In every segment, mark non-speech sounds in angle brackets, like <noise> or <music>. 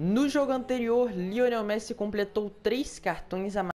No jogo anterior, Lionel Messi completou três cartões amarelos.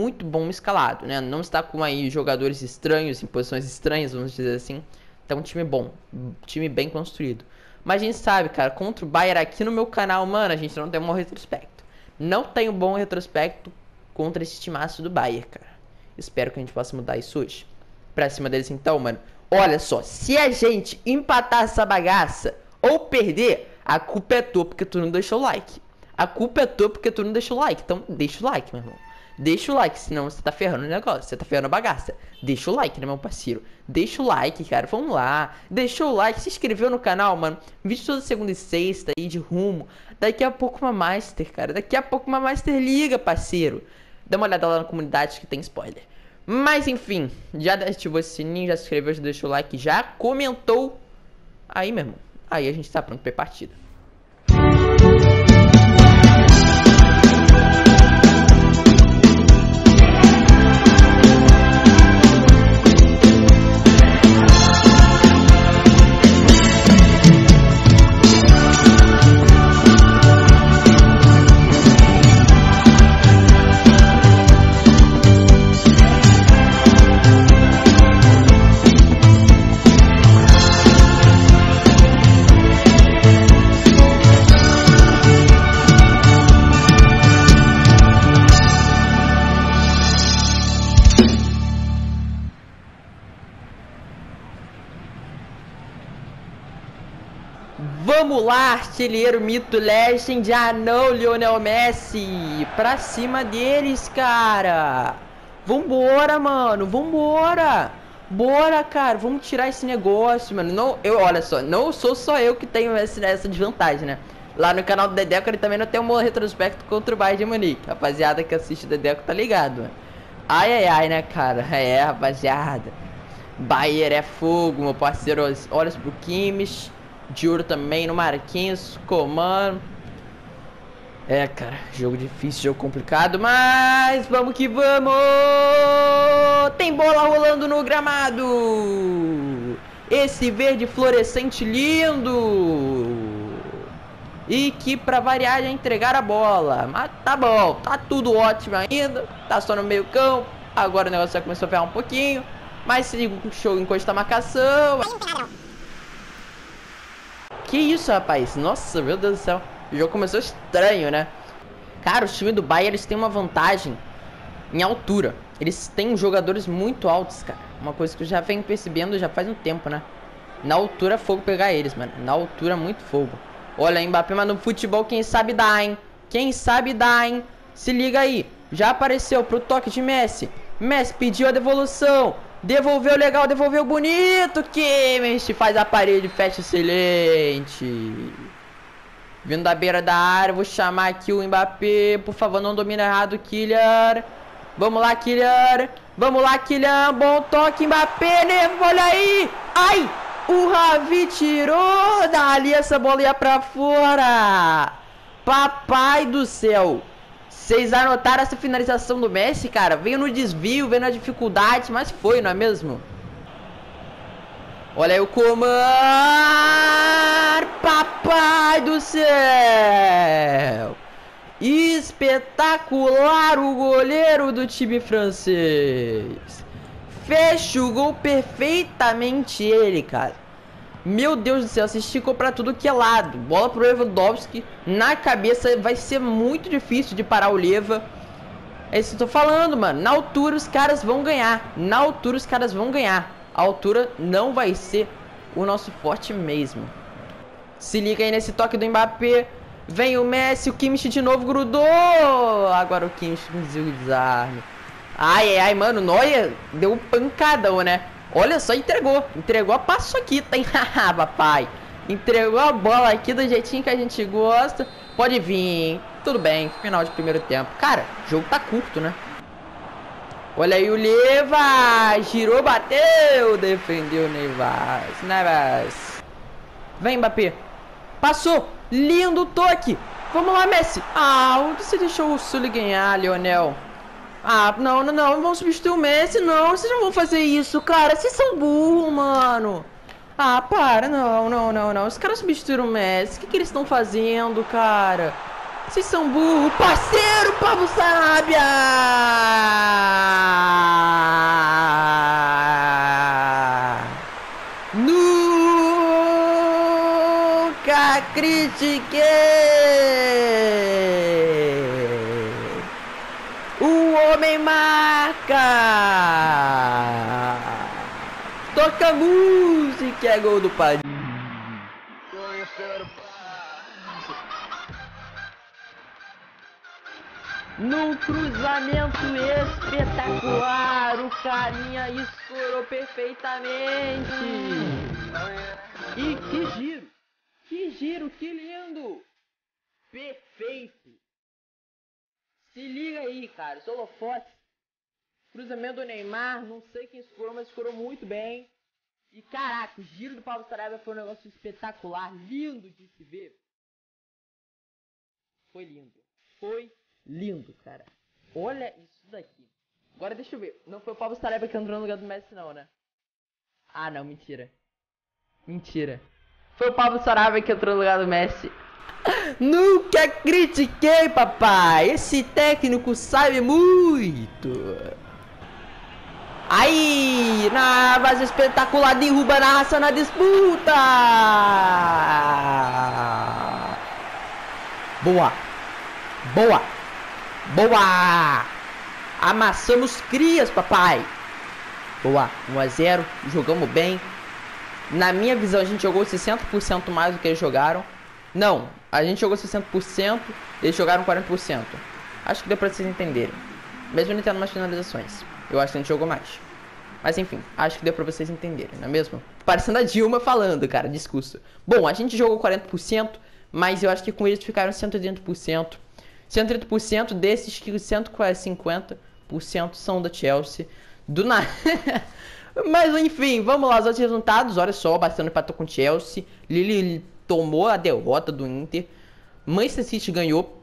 Muito bom escalado, né? Não está com aí jogadores estranhos, em posições estranhas, vamos dizer assim. Então, um time bom, um time bem construído. Mas a gente sabe, cara, contra o Bayern aqui no meu canal, mano, a gente não tem um bom retrospecto. Não tem um bom retrospecto contra esse timaço do Bayern, cara. Espero que a gente possa mudar isso hoje. Pra cima deles então, mano. Olha só, se a gente empatar essa bagaça ou perder, a culpa é tua porque tu não deixou o like. A culpa é tua porque tu não deixou o like. Então, deixa o like, meu irmão. Deixa o like, senão você tá ferrando o negócio, você tá ferrando a bagaça. Deixa o like, né, meu parceiro? Deixa o like, cara, vamos lá. Deixa o like, se inscreveu no canal, mano. Vídeo toda segunda e sexta aí de rumo. Daqui a pouco uma Master, cara. Daqui a pouco uma Master Liga, parceiro. Dá uma olhada lá na comunidade que tem spoiler. Mas enfim, já ativou esse sininho, já se inscreveu, já deixou o like, já comentou. Aí, meu irmão. Aí a gente tá pronto pra partida. Artilheiro, mito, legend, ah não, Lionel Messi, pra cima deles, cara. Vambora, mano, vambora. Bora, cara, vamos tirar esse negócio, mano. Não, eu, olha só, não sou só eu que tenho essa, essa desvantagem, né? Lá no canal do Dedeco ele também não tem um retrospecto contra o Bayern de Munique. Rapaziada que assiste o Dedeco tá ligado, mano. Ai, ai, ai, né, cara? <laughs> É, rapaziada. Bayern é fogo, meu parceiro. Olha pro Kimmich. De ouro também no Marquinhos, comando. É, cara, jogo difícil, jogo complicado, mas vamos que vamos! Tem bola rolando no gramado! Esse verde fluorescente lindo! E que pra variar já entregar a bola. Mas tá bom, tá tudo ótimo ainda. Tá só no meio campo. Agora o negócio já começou a ferrar um pouquinho. Mas se o show encosta a marcação. Que isso, rapaz? Nossa, meu Deus do céu. O jogo começou estranho, né? Cara, o time do Bayern eles têm uma vantagem em altura. Eles têm jogadores muito altos, cara. Uma coisa que eu já venho percebendo já faz um tempo, né? Na altura fogo pegar eles, mano. Na altura muito fogo. Olha, Mbappé, mas no futebol quem sabe dá, hein? Quem sabe dá, hein? Se liga aí. Já apareceu pro toque de Messi. Messi pediu a devolução. Devolveu legal, devolveu bonito. Kimmich faz a parede, fecha excelente. Vindo da beira da área, vou chamar aqui o Mbappé. Por favor, não domina errado, Kylian. Vamos lá, Kylian. Vamos lá, Kylian. Bom toque, Mbappé. Olha aí. Ai, o Ravi tirou dali. Essa bola ia pra fora. Papai do céu. Vocês anotaram essa finalização do Messi, cara? Veio no desvio, veio na dificuldade, mas foi, não é mesmo? Olha aí o Comar! Papai do céu! Espetacular o goleiro do time francês! Fecha o gol perfeitamente ele, cara. Meu Deus do céu, se esticou pra tudo que é lado. Bola pro Lewandowski. Na cabeça vai ser muito difícil de parar o Leva. É isso que eu tô falando, mano. Na altura os caras vão ganhar. Na altura os caras vão ganhar. A altura não vai ser o nosso forte mesmo. Se liga aí nesse toque do Mbappé. Vem o Messi, o Kimmich de novo grudou. Agora o Kimmich com o desarme. Ai, ai, mano, o Neuer deu um pancadão, né? Olha só, entregou. Entregou a passo aqui, tá? papai. Entregou a bola aqui do jeitinho que a gente gosta. Pode vir. Tudo bem. Final de primeiro tempo. Cara, o jogo tá curto, né? Olha aí o Leva. Girou, bateu. Defendeu o Nevas. Nevas. Vem, Mbappé. Passou. Lindo toque. Vamos lá, Messi. Ah, onde você deixou o Sully ganhar, Leonel? Ah, não, não, não, vamos substituir o Messi, não, vocês não vão fazer isso, cara, vocês são burros, mano. Ah, para, não, não, não, não, os caras substituíram o Messi, o que, que eles estão fazendo, cara? Vocês são burros, parceiro, Pablo Sarabia! Nunca critiquei! homem marca! Toca música, é gol do Padinho. Num cruzamento espetacular, o carinha escorou perfeitamente. E que giro! Que giro, que lindo! Perfeito! Se liga aí, cara, os holofotes. Cruzamento do Neymar, não sei quem escorou, mas escorou muito bem. E caraca, o giro do Pablo Saraiva foi um negócio espetacular, lindo de se ver. Foi lindo. Foi lindo, cara. Olha isso daqui. Agora deixa eu ver. Não foi o Pablo Saraiva que entrou no lugar do Messi, não, né? Ah, não, mentira. Mentira. Foi o Pablo Saraiva que entrou no lugar do Messi. <laughs> Nunca critiquei, papai. Esse técnico sabe muito. Aí, na base espetacular, derruba na raça na disputa. Boa. Boa. Boa. Amassamos crias, papai. Boa. 1 a 0. Jogamos bem. Na minha visão, a gente jogou 60% mais do que eles jogaram. Não, a gente jogou 60%, eles jogaram 40%. Acho que deu pra vocês entenderem. Mesmo não tendo umas finalizações. Eu acho que a gente jogou mais. Mas enfim, acho que deu pra vocês entenderem, não é mesmo? Parecendo a Dilma falando, cara, discurso. Bom, a gente jogou 40%, mas eu acho que com eles ficaram 130%. 130% desses que 150% são da Chelsea. Do nada. <laughs> mas enfim, vamos lá, os outros resultados. Olha só, Barcelona empatou com Chelsea. Lille tomou a derrota do Inter. Manchester City ganhou.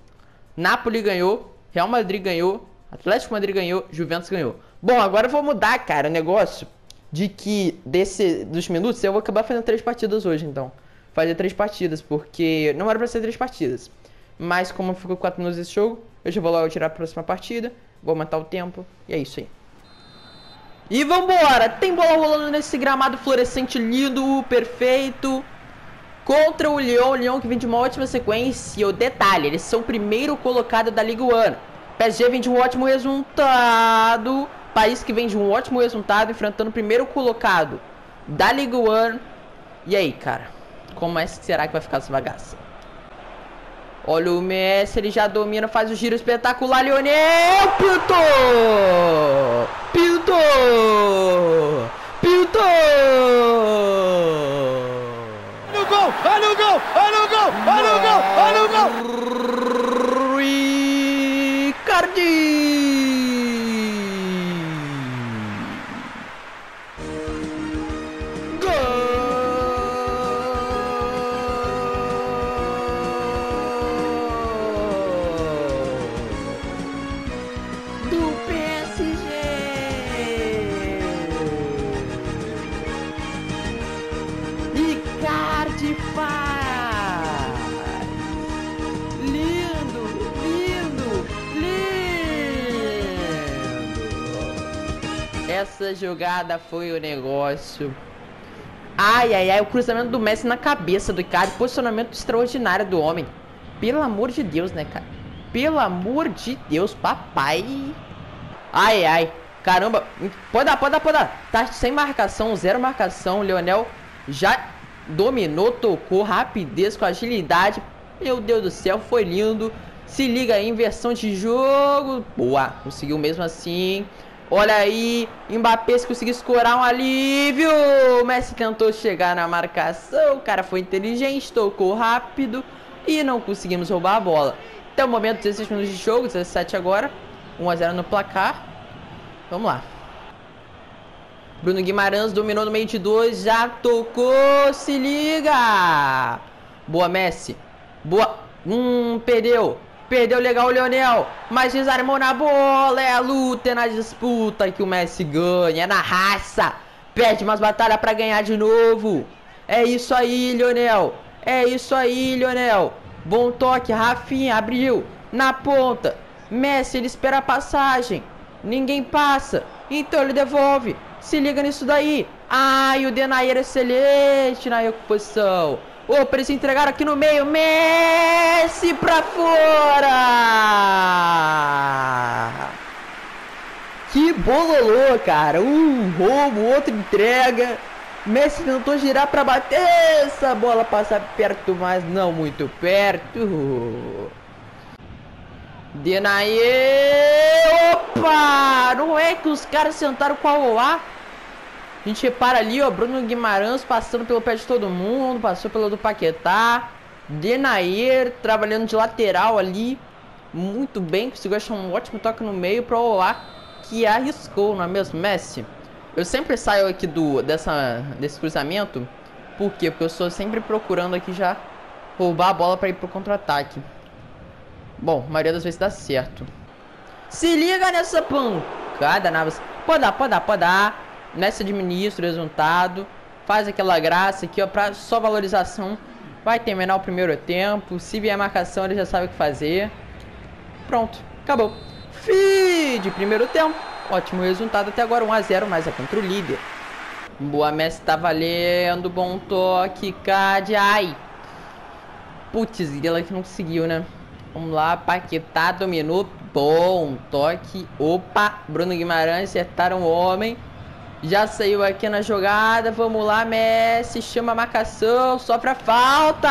Napoli ganhou. Real Madrid ganhou. Atlético Madrid ganhou. Juventus ganhou. Bom, agora eu vou mudar, cara, o negócio de que desse dos minutos eu vou acabar fazendo três partidas hoje, então. Fazer três partidas, porque não era pra ser três partidas. Mas como ficou quatro minutos esse jogo, eu já vou logo tirar a próxima partida, vou aumentar o tempo, e é isso aí. E vambora! Tem bola rolando nesse gramado fluorescente lindo, perfeito. Contra o Lyon, o Lyon que vem de uma ótima sequência. E o detalhe, eles são o primeiro colocado da Liga One. PSG vem de um ótimo resultado país que vem de um ótimo resultado enfrentando o primeiro colocado da Liga One. E aí, cara? Como é que será que vai ficar essa bagaça? Olha o Messi, ele já domina, faz o giro espetacular, Lionel! Piltou! Jogada foi o negócio. Ai, ai, ai, o cruzamento do Messi na cabeça do cara. Posicionamento extraordinário do homem. Pelo amor de Deus, né, cara? Pelo amor de Deus, papai. Ai, ai. Caramba. Pode dar, pode dar, pode dar. Tá sem marcação, zero marcação. Leonel já dominou, tocou, rapidez, com agilidade. Meu Deus do céu, foi lindo. Se liga aí, inversão de jogo. Boa, conseguiu mesmo assim. Olha aí, Mbappé se conseguiu escorar um alívio. O Messi tentou chegar na marcação, o cara foi inteligente, tocou rápido e não conseguimos roubar a bola. Até o momento, 16 minutos de jogo, 17 agora, 1 a 0 no placar. Vamos lá. Bruno Guimarães dominou no meio de dois, já tocou, se liga! Boa, Messi. Boa. Hum, perdeu. Perdeu legal o Leonel, mas desarmou na bola. É a luta, é na disputa que o Messi ganha, é na raça. Perde umas batalhas para ganhar de novo. É isso aí, Leonel. É isso aí, Leonel. Bom toque, Rafinha abriu na ponta. Messi, ele espera a passagem. Ninguém passa. Então ele devolve. Se liga nisso daí. Ai, o Denayer é excelente na Opa, eles entregaram aqui no meio. Messi pra fora! Que bololô, cara. Um roubo, outro entrega. Messi tentou girar para bater. Essa bola passa perto, mas não muito perto. Denaye! Opa! Não é que os caras sentaram com a Oá? A gente repara ali, ó, Bruno Guimarães passando pelo pé de todo mundo, passou pelo do Paquetá. Denayer trabalhando de lateral ali. Muito bem, conseguiu achar um ótimo toque no meio para o Oá, que arriscou, não é mesmo, Messi? Eu sempre saio aqui do dessa, desse cruzamento, por quê? Porque eu estou sempre procurando aqui já roubar a bola para ir pro contra-ataque. Bom, a maioria das vezes dá certo. Se liga nessa pancada, Navas. Pode dar, pode dar, pode dar. Nessa administra o resultado. Faz aquela graça aqui, ó, pra só valorização. Vai terminar o primeiro tempo. Se vier marcação, ele já sabe o que fazer. Pronto, acabou. Feed, primeiro tempo. Ótimo resultado até agora, 1x0, mas é contra o líder. Boa, Messi tá valendo. Bom toque, Cade. Ai. Putz, ela que não conseguiu, né? Vamos lá, Paquetá dominou. Bom toque. Opa, Bruno Guimarães acertaram o homem. Já saiu aqui na jogada. Vamos lá, Messi. Chama a marcação. Sofre a falta.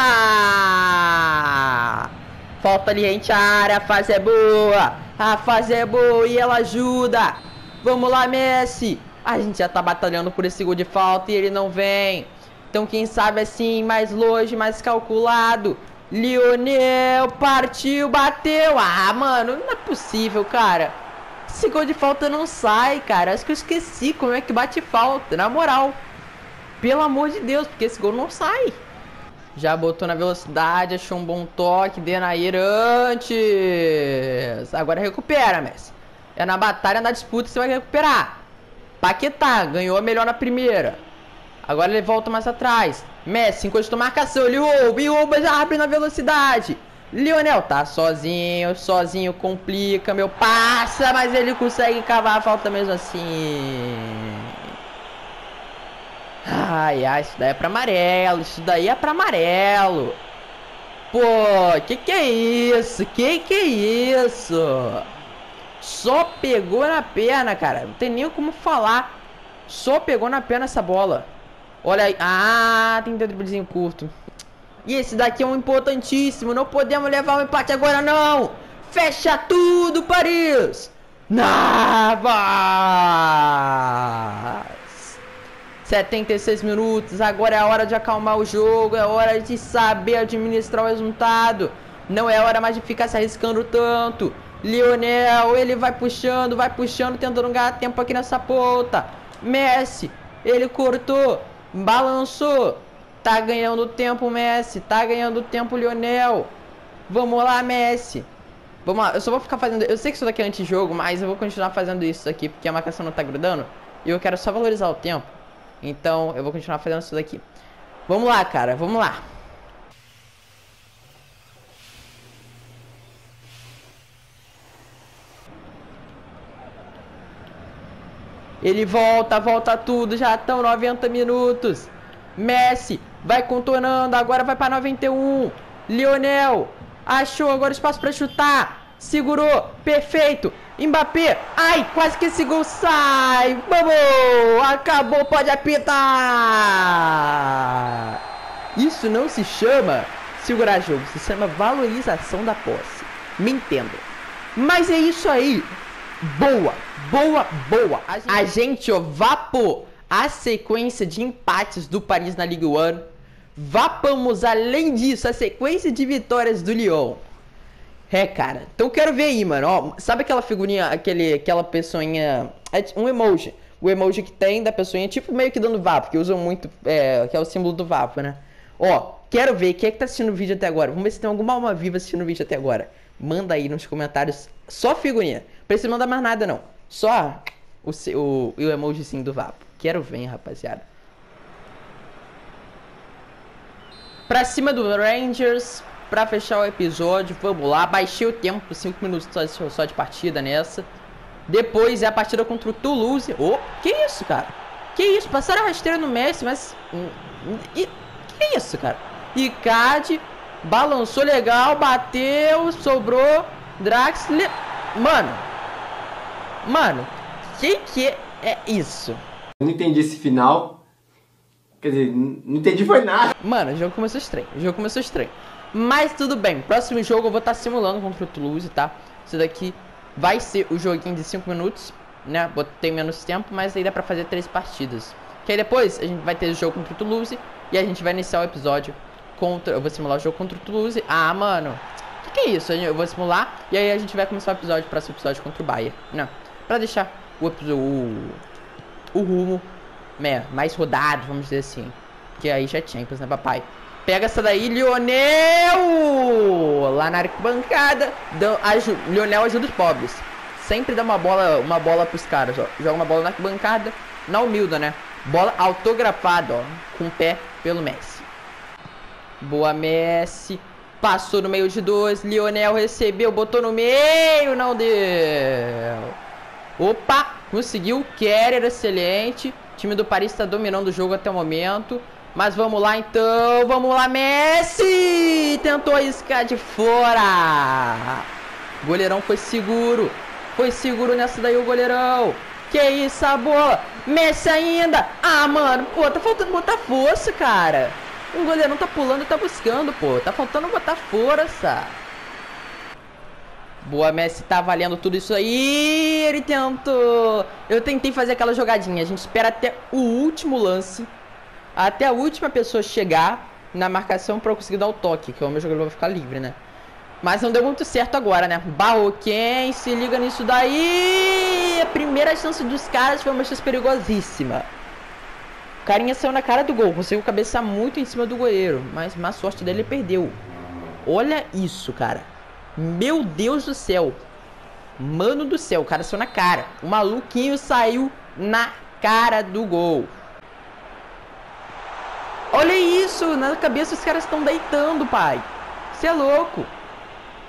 Falta ali, gente. A área. A fase é boa. A fase é boa e ela ajuda. Vamos lá, Messi. A gente já tá batalhando por esse gol de falta e ele não vem. Então, quem sabe assim, mais longe, mais calculado. Lionel partiu, bateu. Ah, mano, não é possível, cara. Esse gol de falta não sai, cara. Acho que eu esqueci como é que bate falta, na moral. Pelo amor de Deus, porque esse gol não sai. Já botou na velocidade, achou um bom toque. Denair antes. Agora recupera, Messi. É na batalha, na disputa, você vai recuperar. Paquetá, ganhou melhor na primeira. Agora ele volta mais atrás. Messi encostou marcação. Ele rouba. E rouba já abre na velocidade. Lionel tá sozinho. Sozinho complica. Meu passa. Mas ele consegue cavar a falta mesmo assim. Ai, ai. Isso daí é pra amarelo. Isso daí é pra amarelo. Pô, que que é isso? Que que é isso? Só pegou na perna, cara. Não tem nem como falar. Só pegou na perna essa bola. Olha aí. Ah, tem um driblezinho curto. E esse daqui é um importantíssimo. Não podemos levar o um empate agora, não. Fecha tudo, Paris. Navas. 76 minutos. Agora é a hora de acalmar o jogo. É hora de saber administrar o resultado. Não é hora mais de ficar se arriscando tanto. Lionel, ele vai puxando, vai puxando, tentando ganhar tempo aqui nessa ponta. Messi, ele cortou. Balançou. Tá ganhando tempo, Messi. Tá ganhando tempo, Lionel. Vamos lá, Messi. Vamos lá, eu só vou ficar fazendo. Eu sei que isso daqui é antijogo, mas eu vou continuar fazendo isso aqui porque a marcação não tá grudando. E eu quero só valorizar o tempo. Então eu vou continuar fazendo isso daqui. Vamos lá, cara, vamos lá. Ele volta, volta tudo, já estão 90 minutos. Messi vai contornando, agora vai para 91. Lionel achou agora espaço para chutar. Segurou, perfeito. Mbappé, ai, quase que esse gol sai. Vamos, acabou, pode apitar. Isso não se chama segurar jogo, se chama valorização da posse. Me entendo. Mas é isso aí. Boa, boa, boa. A gente, gente ó, vapou a sequência de empates do Paris na Ligue 1. Vapamos, além disso, a sequência de vitórias do Lyon. É, cara. Então quero ver aí, mano. Ó, sabe aquela figurinha, aquele, aquela pessoinha. É um emoji. O emoji que tem da pessoinha, tipo meio que dando vapo, que usam muito. É, que é o símbolo do vapo, né? Ó, quero ver quem é que tá assistindo o vídeo até agora. Vamos ver se tem alguma alma viva assistindo o vídeo até agora. Manda aí nos comentários só figurinha. Precisa mandar mais nada, não. Só o, o, o emoji sim do Vapo. Quero ver, rapaziada. Pra cima do Rangers, pra fechar o episódio, vamos lá. Baixei o tempo, 5 minutos só, de partida nessa. Depois é a partida contra o Toulouse. Oh, que isso, cara? Que isso? Passaram a rasteira no Messi, mas... E, que isso, cara? Icardi balançou legal, bateu, sobrou. Draxler... Mano. Mano. Que que é isso? Eu não entendi esse final. Quer dizer, não entendi foi nada. Mano, o jogo começou estranho. O jogo começou estranho. Mas tudo bem. Próximo jogo eu vou estar tá simulando contra o Toulouse, tá? Isso daqui vai ser o joguinho de 5 minutos, né? Botei menos tempo, mas aí dá pra fazer três partidas. Que aí depois a gente vai ter o jogo contra o Toulouse e a gente vai iniciar o episódio contra. Eu vou simular o jogo contra o Toulouse. Ah, mano. Que, que, é isso? Eu vou simular e aí a gente vai começar o episódio, o próximo episódio contra o Bahia. Não. Pra deixar o, o, o rumo né, mais rodado, vamos dizer assim. Que aí já é Champions, né, papai? Pega essa daí, Lionel! Lá na arquibancada. Aju Lionel ajuda os pobres. Sempre dá uma bola, uma bola pros caras, ó. Joga uma bola na arquibancada. Na humilda, né? Bola autografada, ó. Com o pé pelo Messi. Boa, Messi. Passou no meio de dois. Lionel recebeu, botou no meio. Não deu. Opa! Conseguiu. Kerer, excelente. O time do Paris está dominando o jogo até o momento. Mas vamos lá então, vamos lá, Messi! Tentou iscar de fora. O goleirão foi seguro. Foi seguro nessa daí o goleirão. Que isso, bola. Messi ainda. Ah, mano, pô, tá faltando botar força, cara. O goleirão tá pulando, tá buscando, pô. Tá faltando botar força. Boa, Messi tá valendo tudo isso aí. Ele tentou. Eu tentei fazer aquela jogadinha. A gente espera até o último lance até a última pessoa chegar na marcação para eu conseguir dar o toque, que o meu jogador vai ficar livre, né? Mas não deu muito certo agora, né? Barroquem se liga nisso daí. A primeira chance dos caras foi uma chance perigosíssima. O carinha saiu na cara do gol, conseguiu cabeçar muito em cima do goleiro, mas má sorte dele ele perdeu. Olha isso, cara. Meu Deus do céu. Mano do céu, o cara saiu na cara. O maluquinho saiu na cara do gol. Olha isso, na cabeça os caras estão deitando, pai. Você é louco.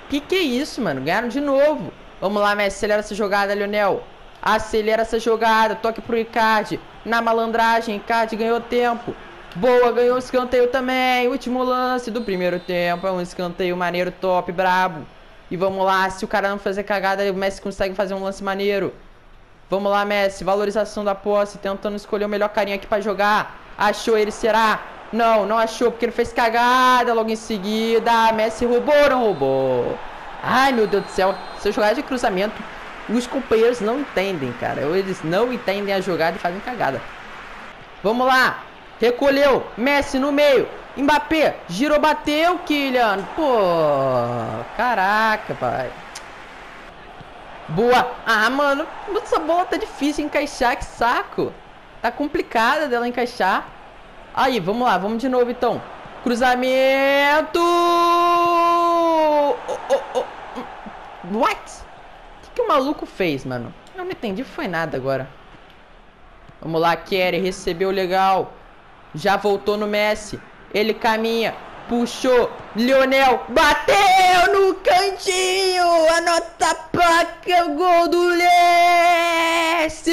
Que que é isso, mano? Ganharam de novo. Vamos lá, Messi, acelera essa jogada, Lionel. Acelera essa jogada, toque pro Icardi. Na malandragem, Icardi ganhou tempo. Boa, ganhou o escanteio também. Último lance do primeiro tempo. É um escanteio maneiro, top, brabo. E vamos lá, se o cara não fazer cagada, o Messi consegue fazer um lance maneiro. Vamos lá, Messi. Valorização da posse, tentando escolher o melhor carinha aqui para jogar. Achou ele, será? Não, não achou, porque ele fez cagada logo em seguida. Messi roubou não roubou? Ai, meu Deus do céu. Eu jogar de cruzamento, os companheiros não entendem, cara. Eles não entendem a jogada e fazem cagada. Vamos lá. Recolheu. Messi no meio. Mbappé. Girou, bateu, Kylian. Pô. Caraca, pai. Boa. Ah, mano. Essa bola tá difícil encaixar. Que saco. Tá complicada dela encaixar. Aí, vamos lá, vamos de novo então. Cruzamento! Oh, oh, oh. What? O que, que, o maluco fez, mano? Eu não entendi, foi nada agora. Vamos lá, Kerry, recebeu legal. Já voltou no Messi. Ele caminha, puxou. Lionel bateu no cantinho. Anota a placa, gol do Messi.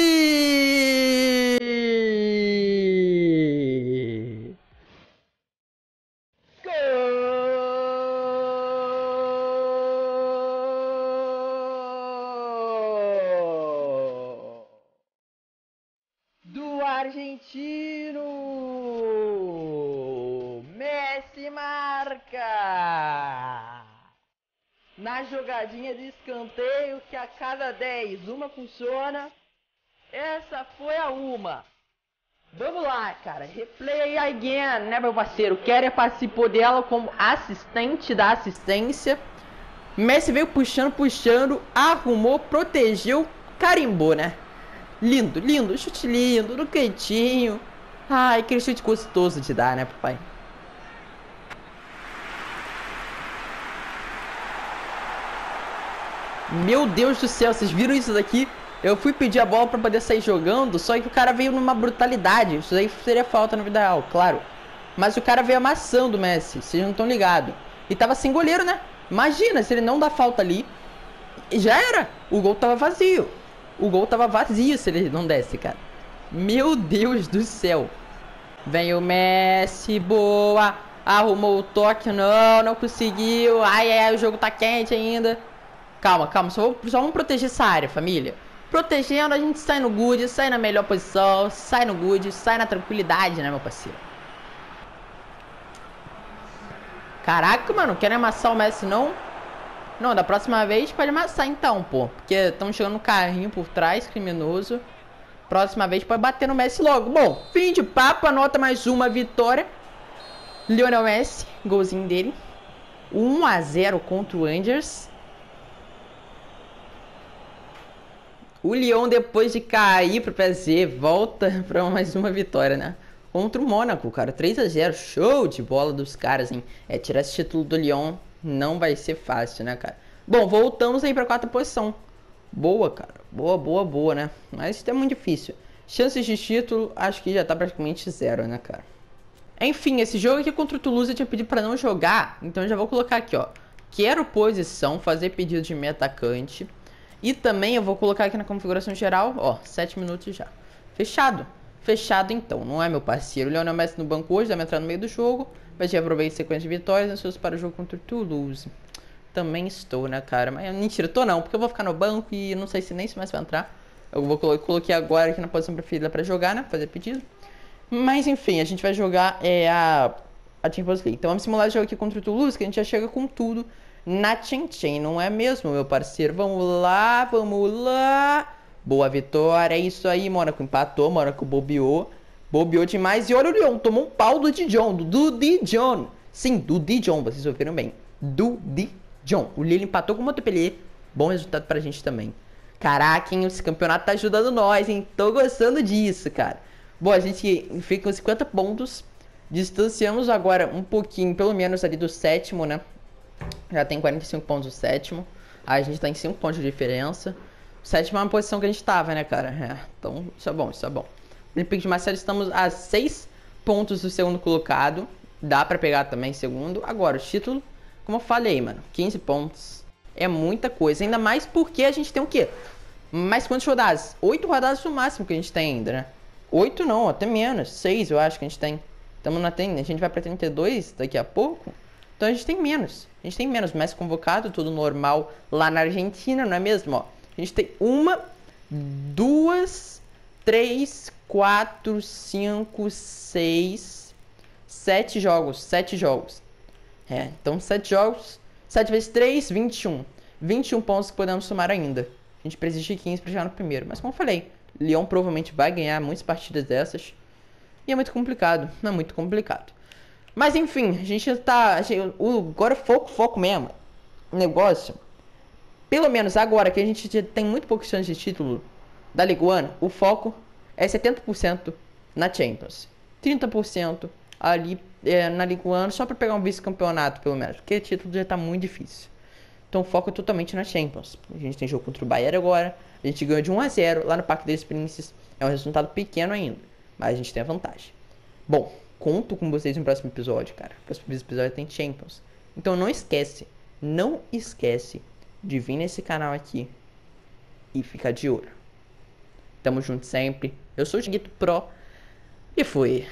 Na jogadinha de escanteio que a cada 10 uma funciona, essa foi a uma. Vamos lá, cara. Replay again, né, meu parceiro? Kerer participou dela como assistente da assistência. Messi veio puxando, puxando, arrumou, protegeu, carimbou, né? Lindo, lindo, chute lindo, no cantinho. Ai, aquele chute gostoso de dar, né, papai? Meu Deus do céu, vocês viram isso daqui? Eu fui pedir a bola para poder sair jogando, só que o cara veio numa brutalidade. Isso aí seria falta na vida real, claro. Mas o cara veio amassando o Messi, vocês não estão ligados. E tava sem goleiro, né? Imagina se ele não dá falta ali. Já era. O gol tava vazio. O gol tava vazio se ele não desse, cara. Meu Deus do céu. Vem o Messi, boa. Arrumou o toque, não, não conseguiu. Ai, ai, ai, o jogo tá quente ainda. Calma, calma, só, só vamos proteger essa área, família. Protegendo, a gente sai no good, sai na melhor posição, sai no good, sai na tranquilidade, né, meu parceiro? Caraca, mano, querem amassar o Messi, não? Não, da próxima vez pode amassar então, pô. Porque estão chegando no carrinho por trás, criminoso. Próxima vez pode bater no Messi logo. Bom, fim de papo, anota mais uma vitória. Lionel Messi, golzinho dele. 1 a 0 contra o Rangers. O Lyon, depois de cair pro PSG, volta <laughs> para mais uma vitória, né? Contra o Mônaco, cara. 3 a 0 Show de bola dos caras, hein? É, tirar esse título do Lyon não vai ser fácil, né, cara? Bom, voltamos aí pra quarta posição. Boa, cara. Boa, boa, boa, né? Mas isso é muito difícil. Chances de título, acho que já tá praticamente zero, né, cara? Enfim, esse jogo aqui contra o Toulouse eu tinha pedido pra não jogar. Então já vou colocar aqui, ó. Quero posição, fazer pedido de meio atacante. E também eu vou colocar aqui na configuração geral, ó, 7 minutos já. Fechado. Fechado então, não é meu parceiro. O Leonel Messi no banco hoje, vai entrar no meio do jogo. Mas já aproveitar sequência de vitórias ansioso para o jogo contra o Toulouse. Também estou, né, cara? Mas mentira, tô não, porque eu vou ficar no banco e não sei se nem se mais vai entrar. Eu vou coloquei agora aqui na posição preferida para jogar, né? Fazer pedido. Mas enfim, a gente vai jogar é, a, a Champions League. Então vamos simular o jogo aqui contra o Toulouse, que a gente já chega com tudo na Chen, não é mesmo, meu parceiro? Vamos lá, vamos lá. Boa vitória, é isso aí, Mônaco empatou, Mônaco bobeou. Bobeou demais. E olha o Lyon, tomou um pau do Dijon, do Dijon. Sim, do Dijon, vocês ouviram bem. Do Dijon. O Lille empatou com o Montpellier. Bom resultado pra gente também. Caraca, hein, esse campeonato tá ajudando nós, hein? Tô gostando disso, cara. Bom, a gente fica com 50 pontos. Distanciamos agora um pouquinho, pelo menos ali do sétimo, né? Já tem 45 pontos o sétimo. A gente tá em 5 pontos de diferença. O sétimo é uma posição que a gente tava, né, cara? É, então, isso é bom, isso é bom. Olympique de Marseille estamos a 6 pontos do segundo colocado. Dá para pegar também segundo. Agora, o título, como eu falei, mano, 15 pontos. É muita coisa. Ainda mais porque a gente tem o quê? Mais quantas rodadas? 8 rodadas no máximo que a gente tem ainda, né? 8 não, até menos. 6 eu acho que a gente tem. Estamos na tem, a gente vai para 32 daqui a pouco. Então a gente tem menos. A gente tem menos, mais convocado, tudo normal lá na Argentina, não é mesmo? Ó, a gente tem uma, duas, três, 4, 5, 6, 7 jogos. 7 jogos. É, então 7 jogos. 7 vezes 3, 21. 21 pontos que podemos somar ainda. A gente precisa de 15 para chegar no primeiro. Mas como eu falei, Lyon provavelmente vai ganhar muitas partidas dessas. E é muito complicado. Não é muito complicado. Mas enfim, a gente tá. A gente, o, agora foco, foco mesmo. Negócio. Pelo menos agora que a gente tem muito poucas chances de título da Ligue 1, o foco é 70% na Champions. 30% ali é, na Ligue 1 só para pegar um vice-campeonato, pelo menos. Porque título já tá muito difícil. Então o foco é totalmente na Champions. A gente tem jogo contra o Bayern agora. A gente ganhou de 1 a 0 lá no Parque dos Princes. É um resultado pequeno ainda. Mas a gente tem a vantagem. Bom, conto com vocês no próximo episódio, cara. O próximo episódio tem Champions. Então não esquece. Não esquece de vir nesse canal aqui e ficar de olho. Tamo junto sempre. Eu sou o Chiquito Pro e fui.